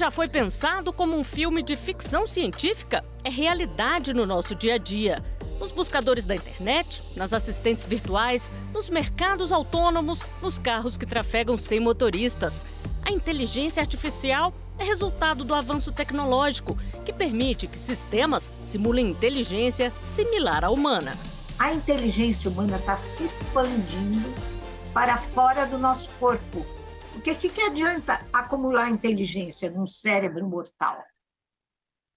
já foi pensado como um filme de ficção científica é realidade no nosso dia a dia. Nos buscadores da internet, nas assistentes virtuais, nos mercados autônomos, nos carros que trafegam sem motoristas. A inteligência artificial é resultado do avanço tecnológico que permite que sistemas simulem inteligência similar à humana. A inteligência humana está se expandindo para fora do nosso corpo porque o que, que adianta acumular inteligência num cérebro mortal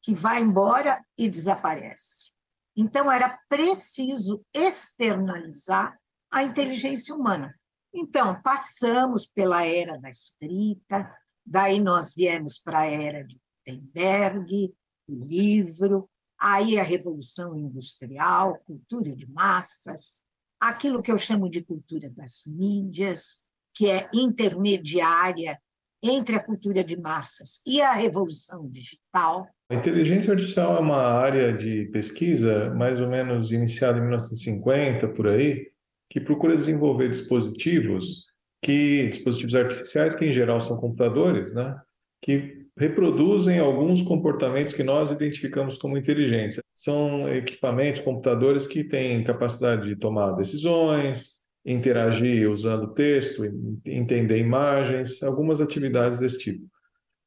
que vai embora e desaparece? Então, era preciso externalizar a inteligência humana. Então, passamos pela era da escrita, daí nós viemos para a era de Gutenberg, o livro, aí a Revolução Industrial, cultura de massas, aquilo que eu chamo de cultura das mídias, que é intermediária entre a cultura de massas e a revolução digital. A inteligência artificial é uma área de pesquisa, mais ou menos iniciada em 1950 por aí, que procura desenvolver dispositivos que dispositivos artificiais que em geral são computadores, né, que reproduzem alguns comportamentos que nós identificamos como inteligência. São equipamentos, computadores que têm capacidade de tomar decisões, interagir usando texto, entender imagens, algumas atividades desse tipo.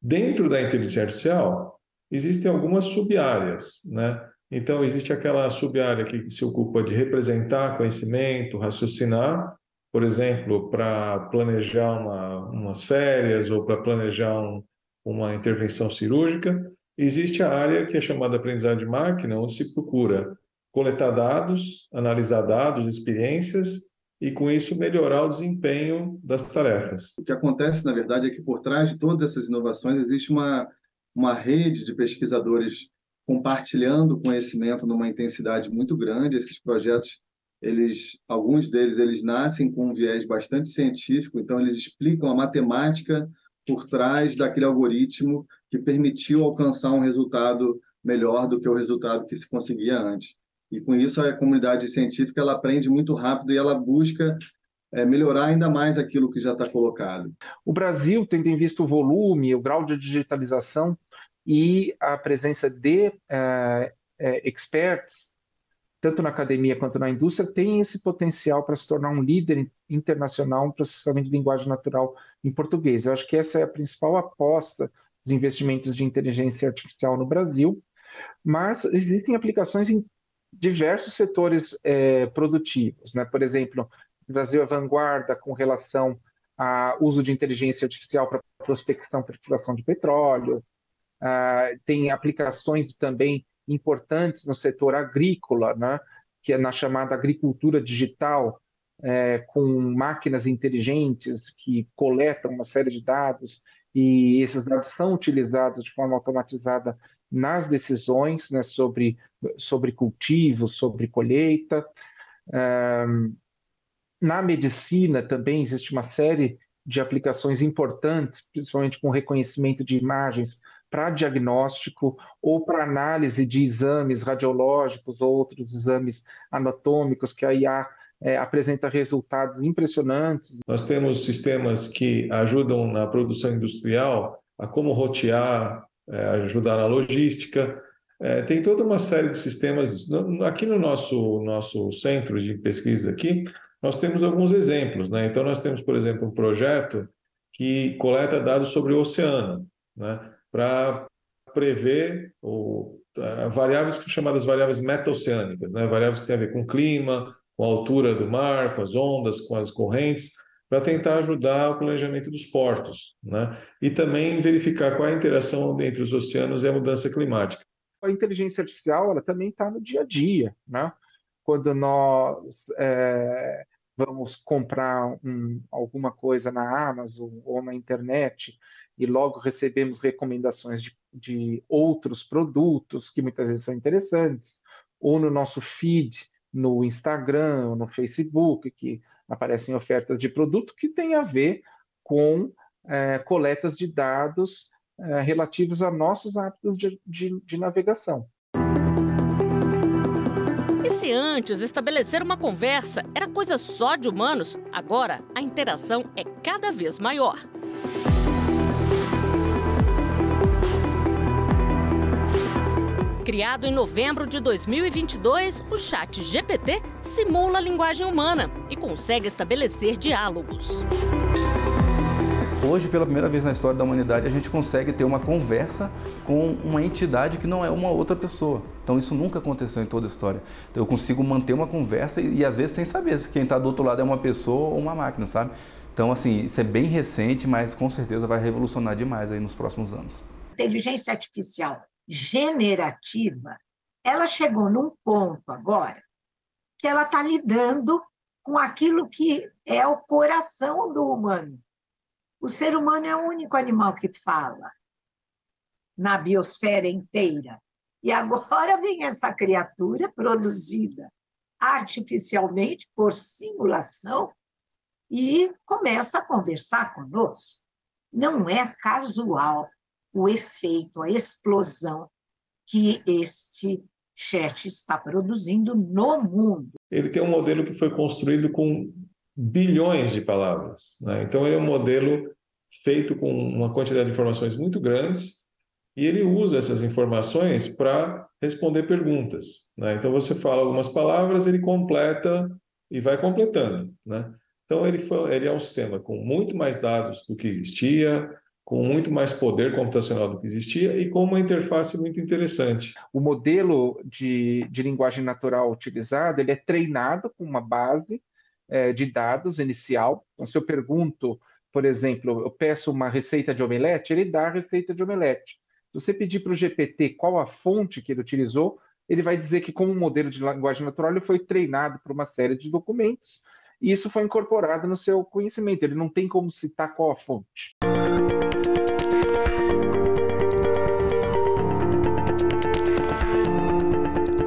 Dentro da inteligência artificial, existem algumas sub-áreas, né? Então, existe aquela sub-área que se ocupa de representar conhecimento, raciocinar, por exemplo, para planejar uma, umas férias ou para planejar um, uma intervenção cirúrgica. Existe a área que é chamada aprendizagem de máquina, onde se procura coletar dados, analisar dados, experiências e, com isso, melhorar o desempenho das tarefas. O que acontece, na verdade, é que por trás de todas essas inovações existe uma, uma rede de pesquisadores compartilhando conhecimento numa intensidade muito grande. Esses projetos, eles, alguns deles, eles nascem com um viés bastante científico, então eles explicam a matemática por trás daquele algoritmo que permitiu alcançar um resultado melhor do que o resultado que se conseguia antes. E com isso a comunidade científica ela aprende muito rápido e ela busca é, melhorar ainda mais aquilo que já está colocado. O Brasil, tendo em vista o volume, o grau de digitalização e a presença de é, é, experts, tanto na academia quanto na indústria, tem esse potencial para se tornar um líder internacional no processamento de linguagem natural em português. Eu acho que essa é a principal aposta dos investimentos de inteligência artificial no Brasil, mas existem aplicações em diversos setores é, produtivos. Né? Por exemplo, o Brasil é vanguarda com relação ao uso de inteligência artificial para prospecção e perfuração de petróleo, uh, tem aplicações também importantes no setor agrícola, né? que é na chamada agricultura digital, é, com máquinas inteligentes que coletam uma série de dados e esses dados são utilizados de forma automatizada nas decisões né, sobre, sobre cultivo, sobre colheita. na medicina também existe uma série de aplicações importantes, principalmente com reconhecimento de imagens para diagnóstico ou para análise de exames radiológicos ou outros exames anatômicos que a IA é, apresenta resultados impressionantes. Nós temos sistemas que ajudam na produção industrial a como rotear é, ajudar na logística. É, tem toda uma série de sistemas. Aqui no nosso, nosso centro de pesquisa aqui, nós temos alguns exemplos. Né? Então, nós temos, por exemplo, um projeto que coleta dados sobre o oceano, né? para prever o, variáveis chamadas variáveis meta-oceânicas, né? variáveis que têm a ver com clima, com a altura do mar, com as ondas, com as correntes, para tentar ajudar o planejamento dos portos, né? E também verificar qual é a interação entre os oceanos e a mudança climática. A inteligência artificial ela também está no dia a dia, né? Quando nós é, vamos comprar um, alguma coisa na Amazon ou na internet e logo recebemos recomendações de, de outros produtos que muitas vezes são interessantes, ou no nosso feed no Instagram, ou no Facebook, que aparecem ofertas de produto que tem a ver com é, coletas de dados é, relativos a nossos hábitos de, de, de navegação. E se antes estabelecer uma conversa era coisa só de humanos, agora a interação é cada vez maior. Criado em novembro de 2022, o Chat GPT simula a linguagem humana e consegue estabelecer diálogos. Hoje, pela primeira vez na história da humanidade, a gente consegue ter uma conversa com uma entidade que não é uma outra pessoa. Então, isso nunca aconteceu em toda a história. Então, eu consigo manter uma conversa e, e às vezes, sem saber se quem está do outro lado é uma pessoa ou uma máquina, sabe? Então, assim, isso é bem recente, mas com certeza vai revolucionar demais aí nos próximos anos. Inteligência artificial generativa, ela chegou num ponto agora que ela está lidando com aquilo que é o coração do humano. O ser humano é o único animal que fala na biosfera inteira. E agora vem essa criatura produzida artificialmente por simulação e começa a conversar conosco. Não é casual o efeito, a explosão que este chat está produzindo no mundo. Ele tem um modelo que foi construído com bilhões de palavras. Né? Então, ele é um modelo feito com uma quantidade de informações muito grandes e ele usa essas informações para responder perguntas. Né? Então, você fala algumas palavras, ele completa e vai completando. Né? Então, ele, foi, ele é um sistema com muito mais dados do que existia, com muito mais poder computacional do que existia e com uma interface muito interessante. O modelo de, de linguagem natural utilizado ele é treinado com uma base é, de dados inicial. Então, se eu pergunto, por exemplo, eu peço uma receita de omelete, ele dá a receita de omelete. Se você pedir para o GPT qual a fonte que ele utilizou, ele vai dizer que, como modelo de linguagem natural, ele foi treinado por uma série de documentos e isso foi incorporado no seu conhecimento. Ele não tem como citar qual a fonte.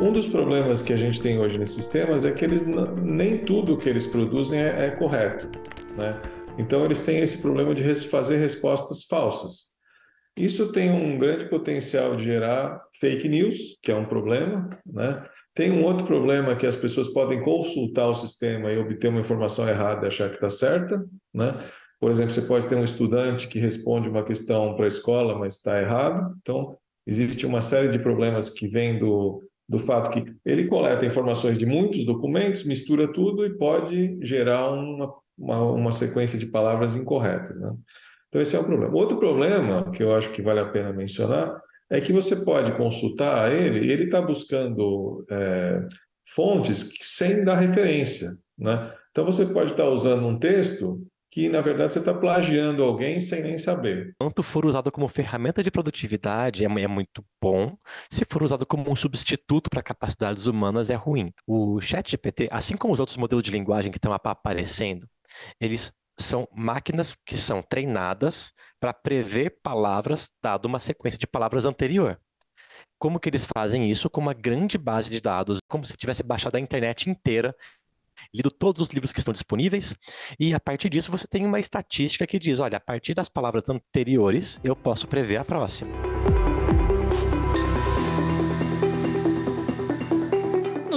Um dos problemas que a gente tem hoje nesses sistemas é que eles nem tudo que eles produzem é, é correto, né? Então eles têm esse problema de fazer respostas falsas. Isso tem um grande potencial de gerar fake news, que é um problema, né? Tem um outro problema que as pessoas podem consultar o sistema e obter uma informação errada e achar que está certa, né? Por exemplo, você pode ter um estudante que responde uma questão para a escola, mas está errado. Então, existe uma série de problemas que vêm do, do fato que ele coleta informações de muitos documentos, mistura tudo e pode gerar uma, uma, uma sequência de palavras incorretas. Né? Então, esse é um problema. Outro problema que eu acho que vale a pena mencionar é que você pode consultar ele e ele está buscando é, fontes sem dar referência. Né? Então, você pode estar tá usando um texto que na verdade você está plagiando alguém sem nem saber. Quanto for usado como ferramenta de produtividade é, é muito bom, se for usado como um substituto para capacidades humanas é ruim. O ChatGPT, assim como os outros modelos de linguagem que estão aparecendo, eles são máquinas que são treinadas para prever palavras dado uma sequência de palavras anterior. Como que eles fazem isso? Com uma grande base de dados, como se tivesse baixado a internet inteira lido todos os livros que estão disponíveis, e a partir disso você tem uma estatística que diz: olha, a partir das palavras anteriores eu posso prever a próxima.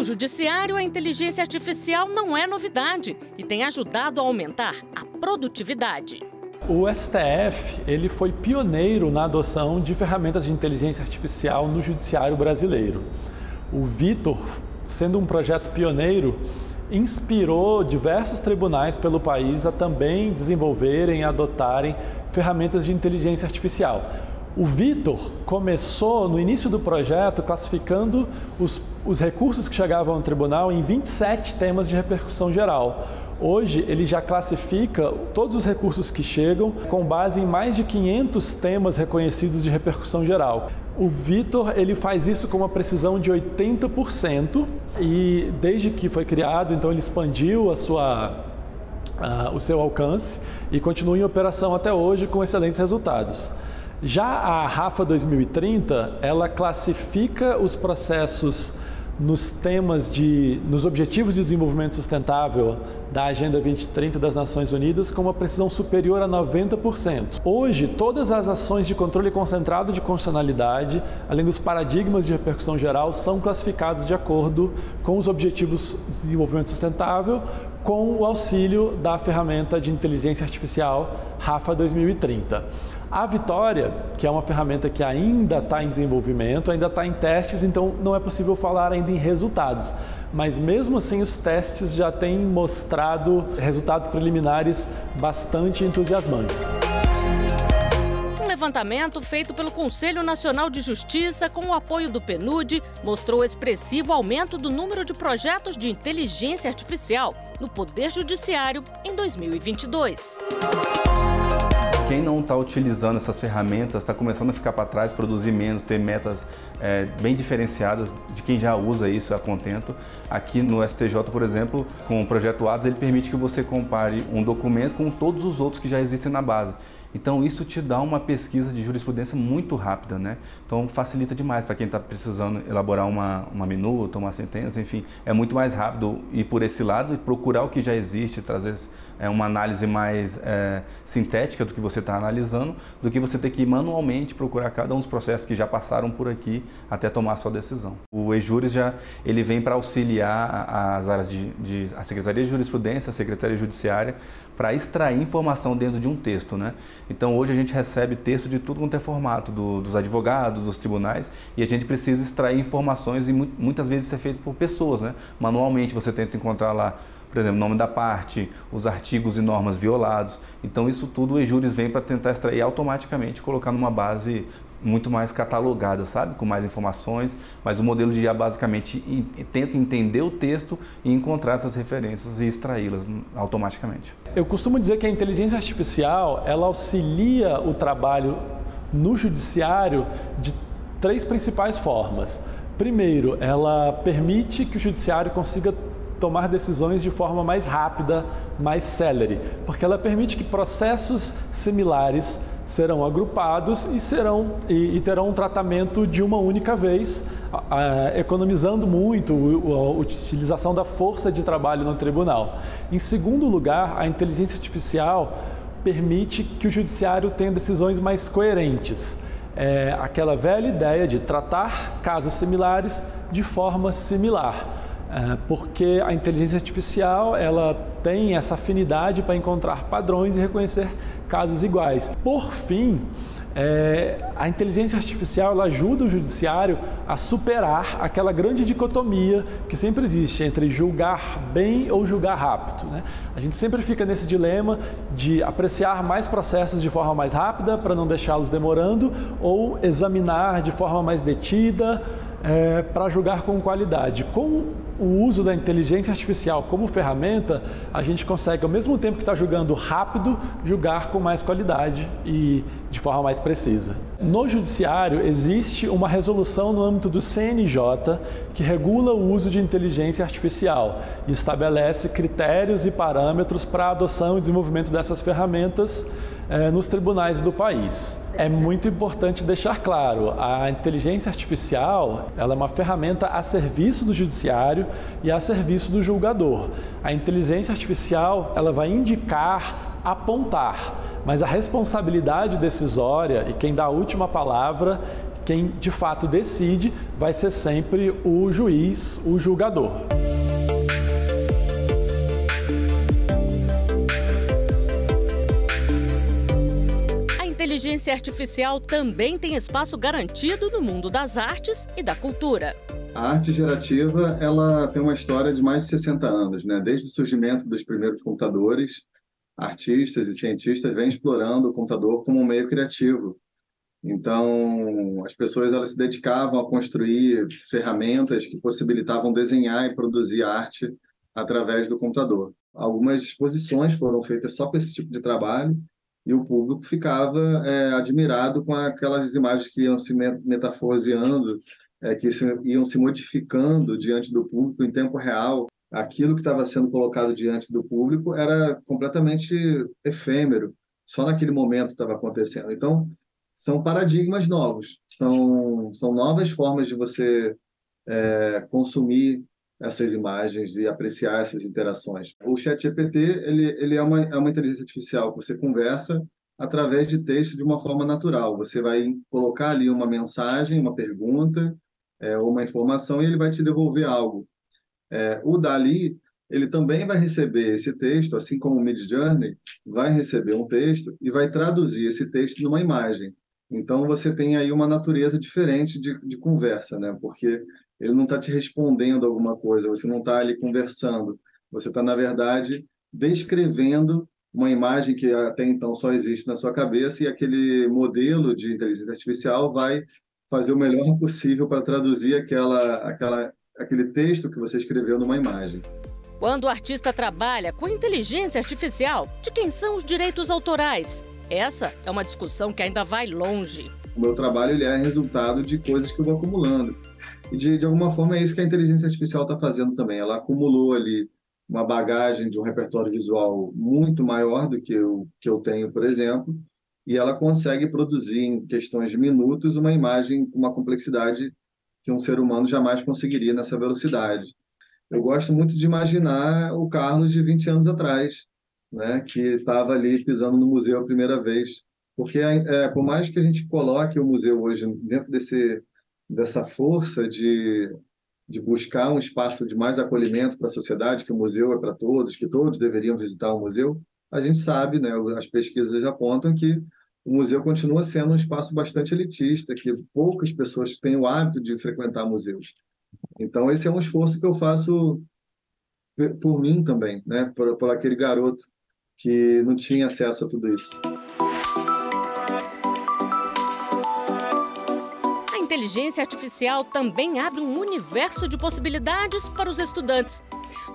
No judiciário, a inteligência artificial não é novidade e tem ajudado a aumentar a produtividade. O STF ele foi pioneiro na adoção de ferramentas de inteligência artificial no judiciário brasileiro. O Vitor, sendo um projeto pioneiro, inspirou diversos tribunais pelo país a também desenvolverem e adotarem ferramentas de inteligência artificial. O Vitor começou no início do projeto classificando os, os recursos que chegavam ao tribunal em 27 temas de repercussão geral. Hoje ele já classifica todos os recursos que chegam com base em mais de 500 temas reconhecidos de repercussão geral. O Vitor ele faz isso com uma precisão de 80% e desde que foi criado, então ele expandiu a sua, uh, o seu alcance e continua em operação até hoje com excelentes resultados. Já a Rafa 2030, ela classifica os processos nos temas de, nos objetivos de desenvolvimento sustentável da Agenda 2030 das Nações Unidas com uma precisão superior a 90%. Hoje, todas as ações de controle concentrado de constitucionalidade, além dos paradigmas de repercussão geral, são classificadas de acordo com os objetivos de desenvolvimento sustentável, com o auxílio da ferramenta de inteligência artificial RAFA 2030. A Vitória, que é uma ferramenta que ainda está em desenvolvimento, ainda está em testes, então não é possível falar ainda em resultados. Mas mesmo assim, os testes já têm mostrado resultados preliminares bastante entusiasmantes. Um levantamento feito pelo Conselho Nacional de Justiça com o apoio do PNUD mostrou expressivo aumento do número de projetos de inteligência artificial no Poder Judiciário em 2022 quem não está utilizando essas ferramentas está começando a ficar para trás, produzir menos, ter metas é, bem diferenciadas de quem já usa isso a contento. Aqui no STJ, por exemplo, com o projeto ADS, ele permite que você compare um documento com todos os outros que já existem na base. Então isso te dá uma pesquisa de jurisprudência muito rápida, né? Então facilita demais para quem está precisando elaborar uma, uma minuta, uma sentença, enfim, é muito mais rápido ir por esse lado e procurar o que já existe, trazer é, uma análise mais é, sintética do que você está analisando, do que você ter que manualmente procurar cada um dos processos que já passaram por aqui até tomar a sua decisão. O EJuris já ele vem para auxiliar as áreas de, de a Secretaria de Jurisprudência, a Secretaria Judiciária, para extrair informação dentro de um texto, né? Então hoje a gente recebe texto de tudo quanto é formato, do, dos advogados, dos tribunais, e a gente precisa extrair informações e muitas vezes isso é feito por pessoas, né? Manualmente você tenta encontrar lá, por exemplo, o nome da parte, os artigos e normas violados. Então isso tudo o EJURIS vem para tentar extrair automaticamente, colocar numa base muito mais catalogada, sabe? Com mais informações, mas o modelo de IA basicamente tenta entender o texto e encontrar essas referências e extraí-las automaticamente. Eu costumo dizer que a inteligência artificial, ela auxilia o trabalho no judiciário de três principais formas. Primeiro, ela permite que o judiciário consiga tomar decisões de forma mais rápida, mais célere, porque ela permite que processos similares serão agrupados e, serão, e, e terão um tratamento de uma única vez, economizando muito a utilização da força de trabalho no tribunal. Em segundo lugar, a inteligência artificial permite que o judiciário tenha decisões mais coerentes. É aquela velha ideia de tratar casos similares de forma similar. É, porque a inteligência artificial ela tem essa afinidade para encontrar padrões e reconhecer casos iguais. Por fim, é, a inteligência artificial ela ajuda o judiciário a superar aquela grande dicotomia que sempre existe entre julgar bem ou julgar rápido. Né? A gente sempre fica nesse dilema de apreciar mais processos de forma mais rápida para não deixá-los demorando ou examinar de forma mais detida é, para julgar com qualidade. Com o uso da inteligência artificial como ferramenta, a gente consegue, ao mesmo tempo que está julgando rápido, julgar com mais qualidade e de forma mais precisa. No Judiciário, existe uma resolução no âmbito do CNJ que regula o uso de inteligência artificial e estabelece critérios e parâmetros para a adoção e desenvolvimento dessas ferramentas eh, nos tribunais do país. É muito importante deixar claro, a inteligência artificial ela é uma ferramenta a serviço do judiciário e a serviço do julgador. A inteligência artificial ela vai indicar, apontar, mas a responsabilidade decisória e quem dá a última palavra quem de fato decide vai ser sempre o juiz, o julgador. Inteligência artificial também tem espaço garantido no mundo das artes e da cultura. A arte gerativa ela tem uma história de mais de 60 anos, né? Desde o surgimento dos primeiros computadores, artistas e cientistas vêm explorando o computador como um meio criativo. Então, as pessoas elas se dedicavam a construir ferramentas que possibilitavam desenhar e produzir arte através do computador. Algumas exposições foram feitas só para esse tipo de trabalho e o público ficava é, admirado com aquelas imagens que iam se metaforando, é, que se, iam se modificando diante do público em tempo real. Aquilo que estava sendo colocado diante do público era completamente efêmero, só naquele momento estava acontecendo. Então, são paradigmas novos, são, são novas formas de você é, consumir essas imagens e apreciar essas interações. O ChatGPT ele, ele é, uma, é uma inteligência artificial que você conversa através de texto de uma forma natural. Você vai colocar ali uma mensagem, uma pergunta, é, uma informação e ele vai te devolver algo. É, o Dali ele também vai receber esse texto, assim como o Midjourney vai receber um texto e vai traduzir esse texto numa imagem. Então você tem aí uma natureza diferente de, de conversa, né? Porque ele não está te respondendo alguma coisa, você não está ali conversando, você está na verdade descrevendo uma imagem que até então só existe na sua cabeça e aquele modelo de inteligência artificial vai fazer o melhor possível para traduzir aquela, aquela, aquele texto que você escreveu numa imagem. Quando o artista trabalha com inteligência artificial, de quem são os direitos autorais? Essa é uma discussão que ainda vai longe. O meu trabalho ele é resultado de coisas que eu vou acumulando. E de, de alguma forma é isso que a inteligência artificial está fazendo também. Ela acumulou ali uma bagagem de um repertório visual muito maior do que eu, que eu tenho, por exemplo, e ela consegue produzir em questões de minutos uma imagem com uma complexidade que um ser humano jamais conseguiria nessa velocidade eu gosto muito de imaginar o Carlos de 20 anos atrás, né, que estava ali pisando no museu a primeira vez. Porque, é, por mais que a gente coloque o museu hoje dentro desse, dessa força de, de buscar um espaço de mais acolhimento para a sociedade, que o museu é para todos, que todos deveriam visitar o museu, a gente sabe, né, as pesquisas apontam que o museu continua sendo um espaço bastante elitista, que poucas pessoas têm o hábito de frequentar museus. Então, esse é um esforço que eu faço por mim também, né? por, por aquele garoto que não tinha acesso a tudo isso. Inteligência artificial também abre um universo de possibilidades para os estudantes.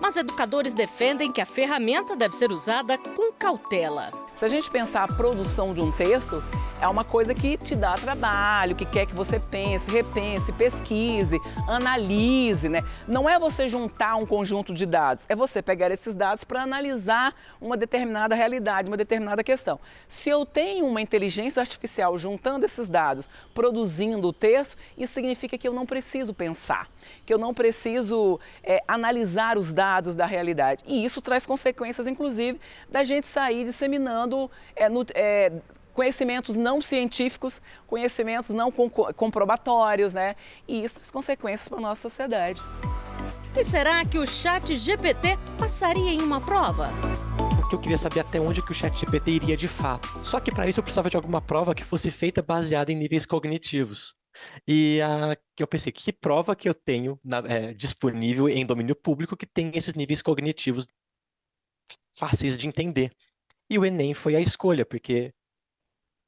Mas educadores defendem que a ferramenta deve ser usada com cautela. Se a gente pensar a produção de um texto, é uma coisa que te dá trabalho, que quer que você pense, repense, pesquise, analise, né? Não é você juntar um conjunto de dados, é você pegar esses dados para analisar uma determinada realidade, uma determinada questão. Se eu tenho uma inteligência artificial juntando esses dados, produzindo o texto, isso significa que eu não preciso pensar, que eu não preciso é, analisar os dados da realidade. E isso traz consequências, inclusive, da gente sair disseminando é, no, é, conhecimentos não científicos, conhecimentos não comprobatórios, né? E isso as consequências para a nossa sociedade. E será que o chat GPT passaria em uma prova? Porque eu queria saber até onde que o chat GPT iria de fato. Só que para isso eu precisava de alguma prova que fosse feita baseada em níveis cognitivos. E a, que eu pensei, que prova que eu tenho na, é, disponível em domínio público que tem esses níveis cognitivos fáceis de entender? E o Enem foi a escolha, porque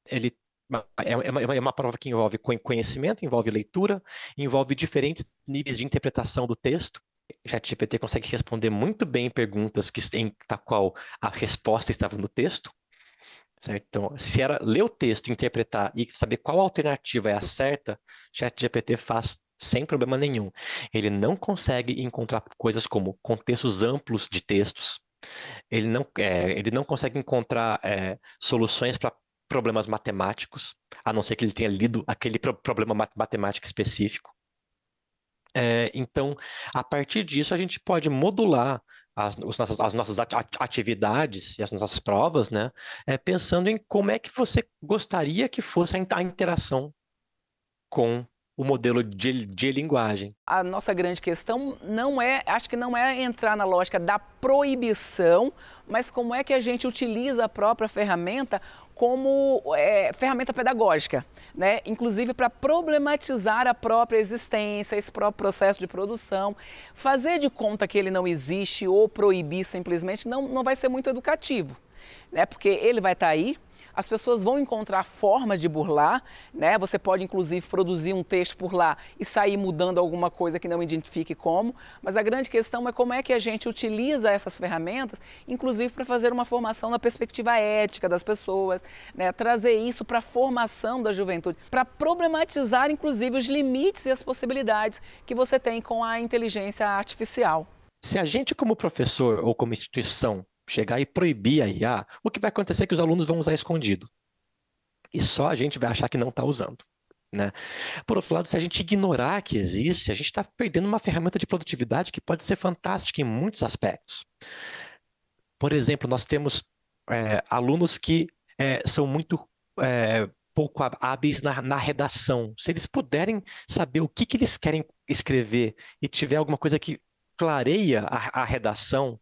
ele é, é uma, é uma prova que envolve conhecimento, envolve leitura, envolve diferentes níveis de interpretação do texto. ChatGPT consegue responder muito bem perguntas que em da qual a resposta estava no texto. Certo? Então, se era ler o texto, interpretar e saber qual alternativa é a certa, ChatGPT faz sem problema nenhum. Ele não consegue encontrar coisas como contextos amplos de textos. Ele não, é, ele não consegue encontrar é, soluções para problemas matemáticos, a não ser que ele tenha lido aquele pro problema matemático específico. É, então, a partir disso, a gente pode modular as, nossas, as nossas atividades e as nossas provas, né? É, pensando em como é que você gostaria que fosse a, interação com o modelo de, de linguagem. A nossa grande questão não é, acho que não é entrar na lógica da proibição, mas como é que a gente utiliza a própria ferramenta como é, ferramenta pedagógica, né? inclusive para problematizar a própria existência, esse próprio processo de produção. Fazer de conta que ele não existe ou proibir simplesmente não, não vai ser muito educativo, né? porque ele vai estar tá aí, as pessoas vão encontrar formas de burlar, né? Você pode inclusive produzir um texto por lá e sair mudando alguma coisa que não identifique como, mas a grande questão é como é que a gente utiliza essas ferramentas, inclusive para fazer uma formação na perspectiva ética das pessoas, né? Trazer isso para a formação da juventude, para problematizar inclusive os limites e as possibilidades que você tem com a inteligência artificial. Se a gente, como professor ou como instituição, chegar e proibir a IA, o que vai acontecer é que os alunos vão usar escondido. E só a gente vai achar que não está usando. Né? Por outro lado, se a gente ignorar que existe, a gente está perdendo uma ferramenta de produtividade que pode ser fantástica em muitos aspectos. Por exemplo, nós temos é, alunos que é, são muito é, pouco hábeis na, na, redação. Se eles puderem saber o que, que eles querem escrever e tiver alguma coisa que clareia a, a redação,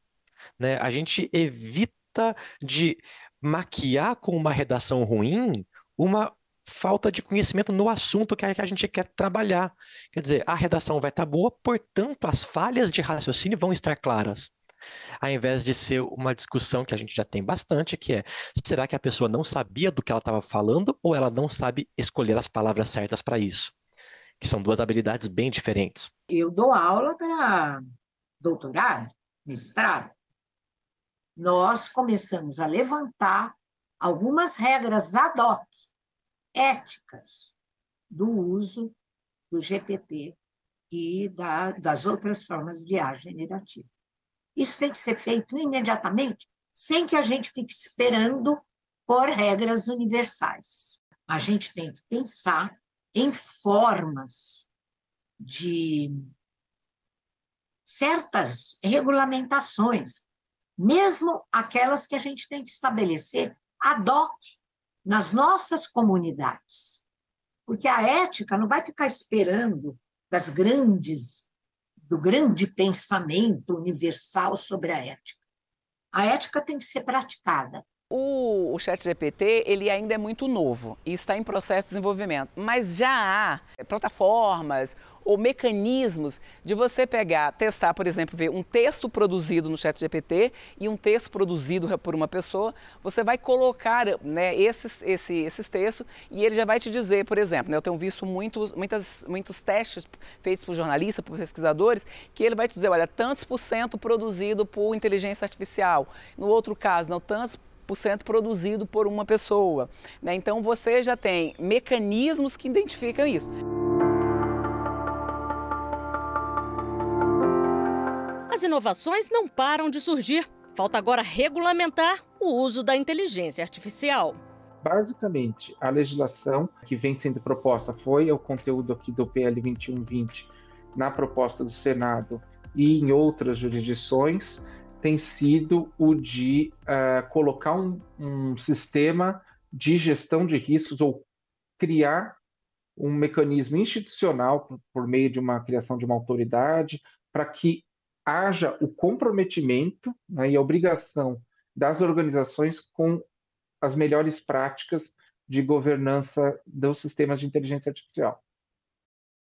né, a gente evita de maquiar com uma redação ruim uma falta de conhecimento no assunto que a gente quer trabalhar. Quer dizer, a redação vai estar boa, portanto, as falhas de raciocínio vão estar claras. Ao invés de ser uma discussão que a gente já tem bastante, que é: será que a pessoa não sabia do que ela estava falando ou ela não sabe escolher as palavras certas para isso? Que são duas habilidades bem diferentes. Eu dou aula para doutorado, mestrado. Nós começamos a levantar algumas regras ad hoc éticas do uso do GPT e da, das outras formas de IA generativa. Isso tem que ser feito imediatamente, sem que a gente fique esperando por regras universais. A gente tem que pensar em formas de certas regulamentações, mesmo aquelas que a gente tem que estabelecer ad hoc nas nossas comunidades. Porque a ética não vai ficar esperando das grandes do grande pensamento universal sobre a ética. A ética tem que ser praticada. O, o ChatGPT ele ainda é muito novo e está em processo de desenvolvimento, mas já há plataformas ou mecanismos de você pegar, testar, por exemplo, ver um texto produzido no ChatGPT e um texto produzido por uma pessoa, você vai colocar né, esses, esse, esses textos e ele já vai te dizer, por exemplo, né, eu tenho visto muitos, muitas, muitos testes feitos por jornalistas, por pesquisadores, que ele vai te dizer, olha, tantos por cento produzido por inteligência artificial. No outro caso, não, tantos por cento produzido por uma pessoa. Né? Então você já tem mecanismos que identificam isso. As inovações não param de surgir. Falta agora regulamentar o uso da inteligência artificial. Basicamente, a legislação que vem sendo proposta foi o conteúdo aqui do PL 2120 na proposta do Senado e em outras jurisdições tem sido o de uh, colocar um, um sistema de gestão de riscos ou criar um mecanismo institucional por, por meio de uma criação de uma autoridade para que haja o comprometimento né, e a obrigação das organizações com as melhores práticas de governança dos sistemas de inteligência artificial.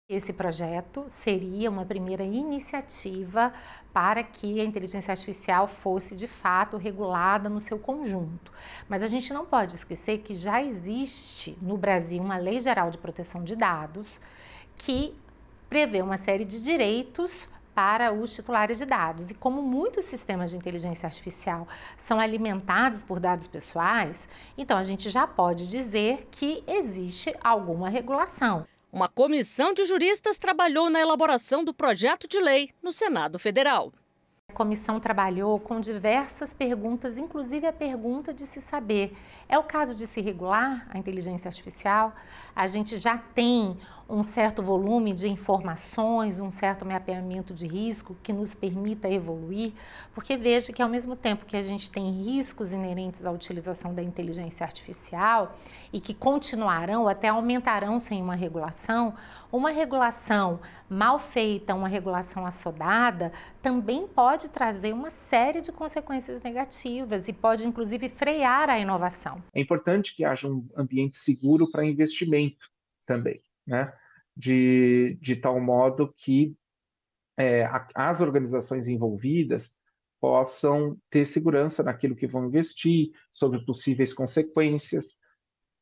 Esse projeto seria uma primeira iniciativa para que a inteligência artificial fosse de fato regulada no seu conjunto. Mas a gente não pode esquecer que já existe no Brasil uma Lei Geral de Proteção de Dados que prevê uma série de direitos para os titulares de dados. E como muitos sistemas de inteligência artificial são alimentados por dados pessoais, então a gente já pode dizer que existe alguma regulação. Uma comissão de juristas trabalhou na elaboração do projeto de lei no Senado Federal. A comissão trabalhou com diversas perguntas, inclusive a pergunta de se saber: é o caso de se regular a inteligência artificial? A gente já tem um certo volume de informações, um certo mapeamento de risco que nos permita evoluir, porque veja que ao mesmo tempo que a gente tem riscos inerentes à utilização da inteligência artificial e que continuarão até aumentarão sem uma regulação, uma regulação mal feita, uma regulação assodada, também pode trazer uma série de consequências negativas e pode inclusive frear a inovação. É importante que haja um ambiente seguro para investimento também né? de, de tal modo que é, a, as organizações envolvidas possam ter segurança naquilo que vão investir, sobre possíveis consequências.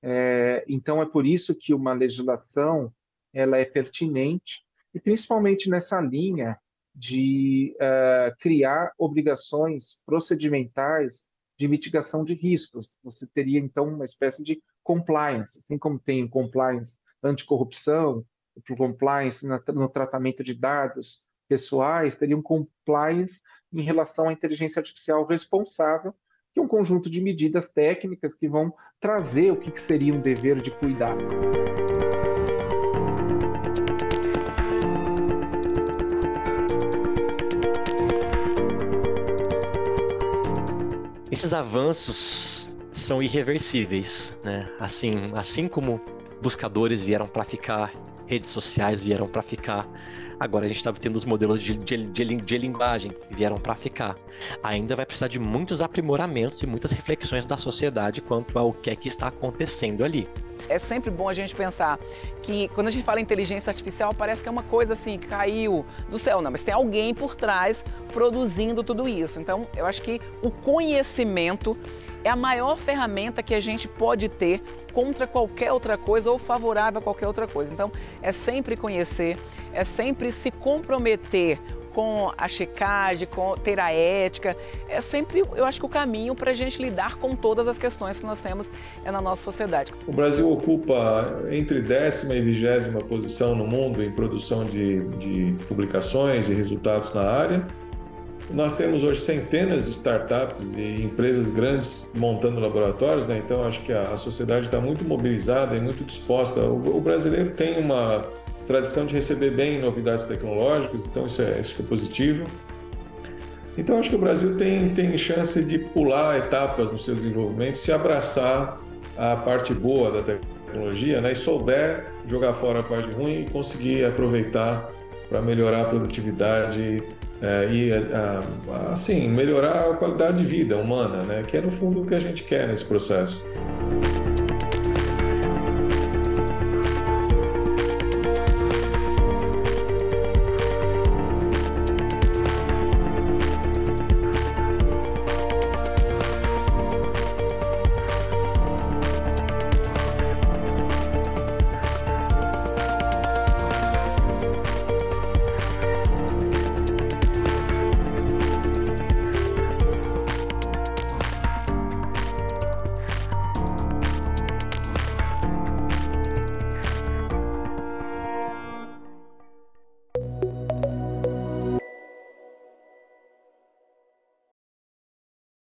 É, então, é por isso que uma legislação ela é pertinente, e principalmente nessa linha de uh, criar obrigações procedimentais de mitigação de riscos. Você teria, então, uma espécie de compliance, assim como tem o compliance anticorrupção, para o compliance no tratamento de dados pessoais, teria um compliance em relação à inteligência artificial responsável, que é um conjunto de medidas técnicas que vão trazer o que, seria um dever de cuidado. Esses avanços são irreversíveis, né? Assim, assim como buscadores vieram para ficar, redes sociais vieram para ficar, Agora a gente está tendo os modelos de, de, de, de linguagem que vieram para ficar. Ainda vai precisar de muitos aprimoramentos e muitas reflexões da sociedade quanto ao que é que está acontecendo ali. É sempre bom a gente pensar que quando a gente fala inteligência artificial parece que é uma coisa assim que caiu do céu, não, mas tem alguém por trás produzindo tudo isso. Então, eu acho que o conhecimento é a maior ferramenta que a gente pode ter contra qualquer outra coisa ou favorável a qualquer outra coisa. Então, é sempre conhecer, é sempre se comprometer com a checagem, com ter a ética. É sempre, eu acho que o caminho para a gente lidar com todas as questões que nós temos é na nossa sociedade. O Brasil ocupa entre décima e vigésima posição no mundo em produção de, de publicações e resultados na área nós temos hoje centenas de startups e empresas grandes montando laboratórios, né? então acho que a, sociedade está muito mobilizada e muito disposta. O, o, brasileiro tem uma tradição de receber bem novidades tecnológicas, então isso é, isso é positivo. Então acho que o Brasil tem, tem chance de pular etapas no seu desenvolvimento, se abraçar a parte boa da tecnologia né? e souber jogar fora a parte ruim e conseguir aproveitar para melhorar a produtividade é, e assim melhorar a qualidade de vida humana, né? Que é no fundo o que a gente quer nesse processo.